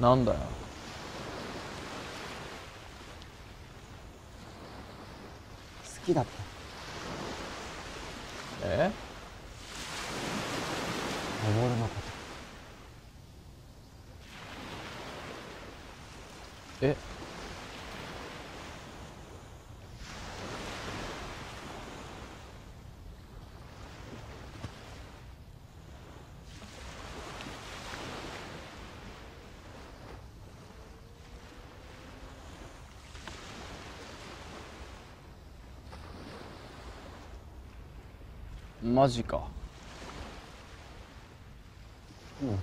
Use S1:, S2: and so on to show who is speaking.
S1: なんだよ。
S2: 好きだった？
S1: え？
S2: 登るのこと。
S1: え？マジか。
S2: うん。